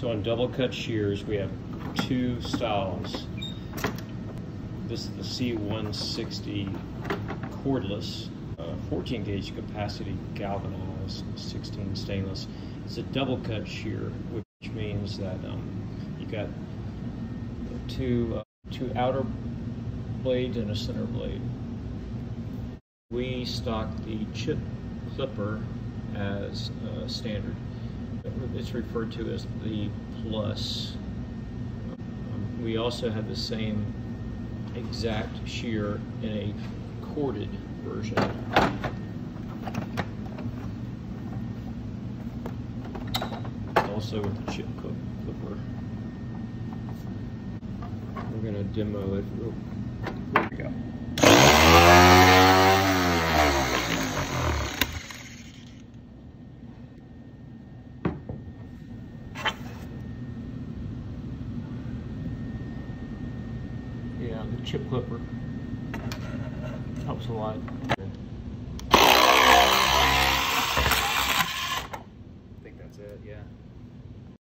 So on double cut shears, we have two styles. This is the C160 cordless, uh, 14 gauge capacity galvanized, 16 stainless. It's a double cut shear, which means that um, you got two uh, two outer blades and a center blade. We stock the chip clipper as uh, standard. It's referred to as the plus. We also have the same exact shear in a corded version. Also with the chip clipper. We're going to demo it Here we go. Yeah, the chip clipper helps a lot. I think that's it, yeah.